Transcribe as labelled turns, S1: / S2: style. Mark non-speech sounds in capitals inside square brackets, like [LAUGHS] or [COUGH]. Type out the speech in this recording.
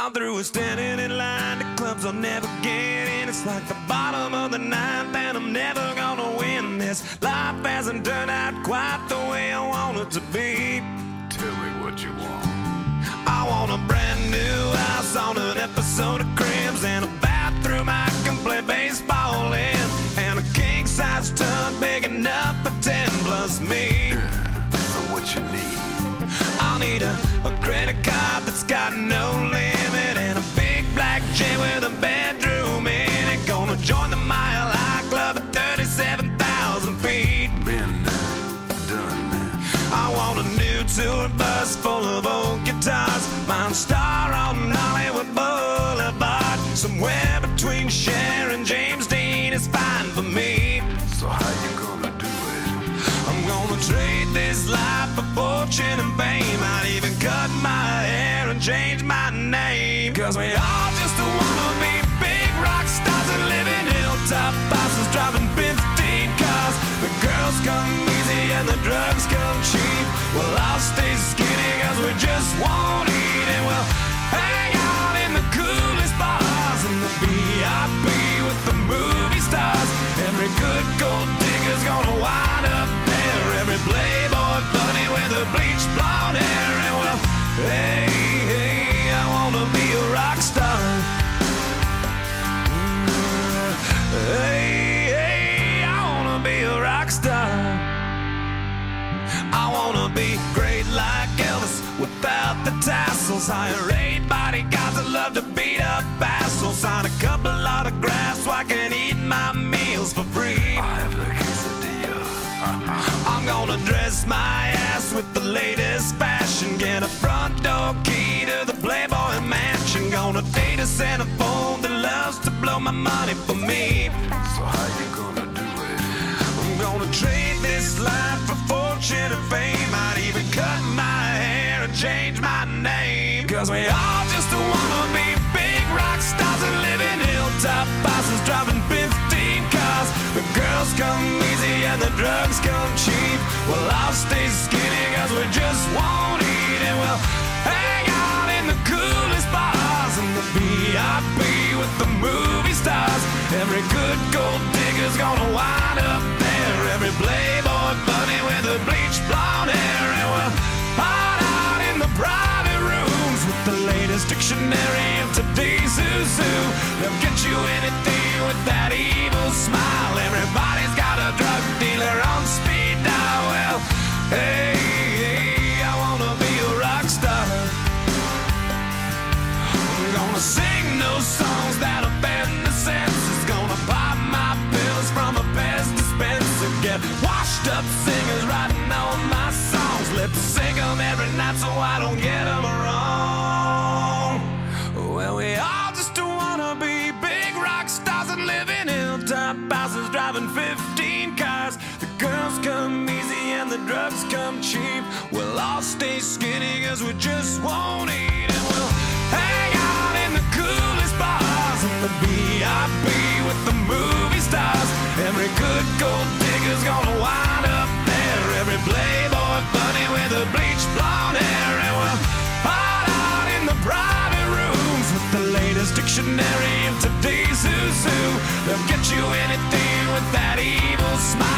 S1: I'm through with standing in line to clubs I'll never get in. It's like the bottom of the ninth, and I'm never gonna win this. Life hasn't turned out quite the way I want it to be.
S2: Tell me what you want.
S1: I want a brand new house on an episode of Cribs and a bathroom I can play baseball in, and a king size tub big enough for ten plus me.
S2: So what you need?
S1: I'll need a, a credit card that's got no limit join the Mile High Club at 37,000 feet.
S2: Been there, done that.
S1: I want a new tour bus full of old guitars. Mine star on Hollywood Boulevard. Somewhere between Cher and James Dean is fine for me.
S2: So how you gonna do it?
S1: I'm gonna trade this life for fortune and fame. I'd even cut my hair and change my name. Cause we all just wanna Well, I'll stay skinny cause we just won't eat and we'll hang out in the coolest bars in the VIP with the movie stars. Every good gold digger's gonna wind up there. Every playboy bunny with a bleached blonde hair. And well, hey, hey, I wanna be a rock star. Mm, Hey, hey, I wanna be a rock star. Wanna be great like Elvis without the tassels. Hire eight bodyguards that love to beat up assholes. Sign a couple autographs so I can eat my meals for free.
S2: I have the quesadilla. [LAUGHS]
S1: I'm gonna dress my ass with the latest fashion. Get a front door key to the Playboy mansion. Gonna date a Santa phone that loves to blow my money for me.
S2: So how you gonna
S1: Cause we all just wanna be big rock stars and live in hilltop bosses driving 15 cars. The girls come easy and the drugs come cheap. Well, I'll stay skinny cause we just won't eat and we'll hang out in the coolest bars in the VIP with the movie stars. Every good gold digger's gonna wind today's who. They'll get you anything with that evil smile. Everybody's got a drug dealer on speed dial. Well, hey, hey, I wanna be a rock star. I'm gonna sing those songs that offend the senses. Gonna pop my pills from a Pez dispenser. Get washed up singers writing all my songs. Lip sync 'em every night so I don't get 'em wrong. Driving 15 cars. The girls come easy and the drugs come cheap. We'll all stay skinny cause we just won't eat and we'll hang out in the coolest bars in the VIP with the movie stars. Every good gold digger's gonna wind up there. Every playboy bunny with a bleached blonde hair and we'll hide out in the private rooms with the latest dictionary of today's who's who. They'll get you anything evil smile.